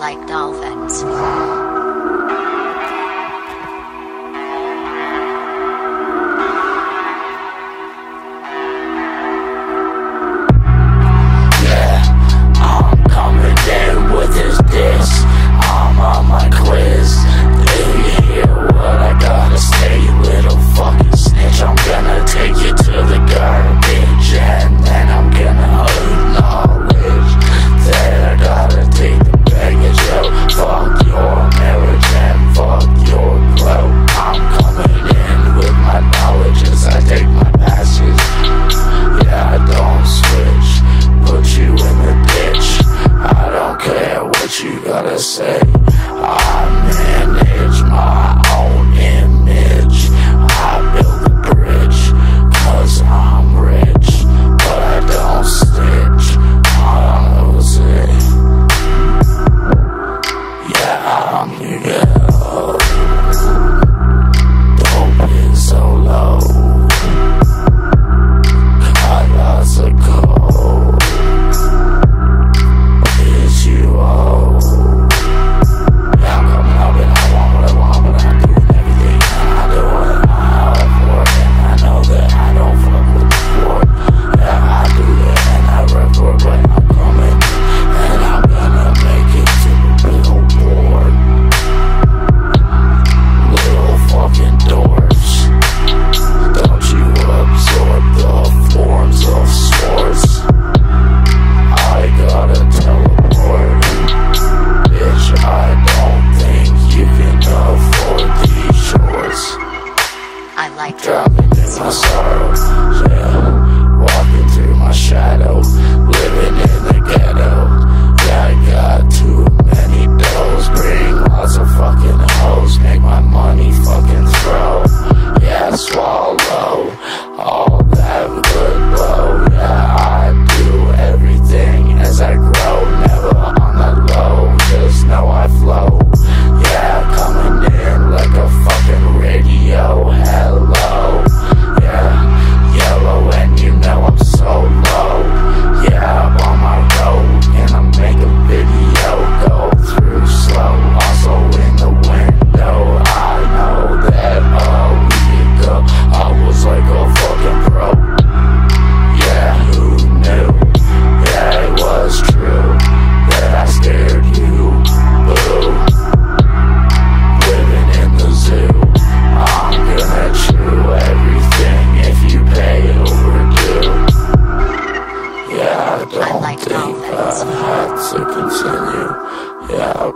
like dolphins. gotta say I manage my own image. I build the bridge cause I'm rich But I don't stitch, I don't lose it Yeah, I'm, yeah. like in my soul, yeah. Walking through my shadow, living in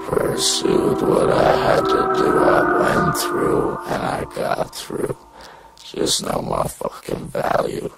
pursued what I had to do. I went through and I got through. Just no more fucking value.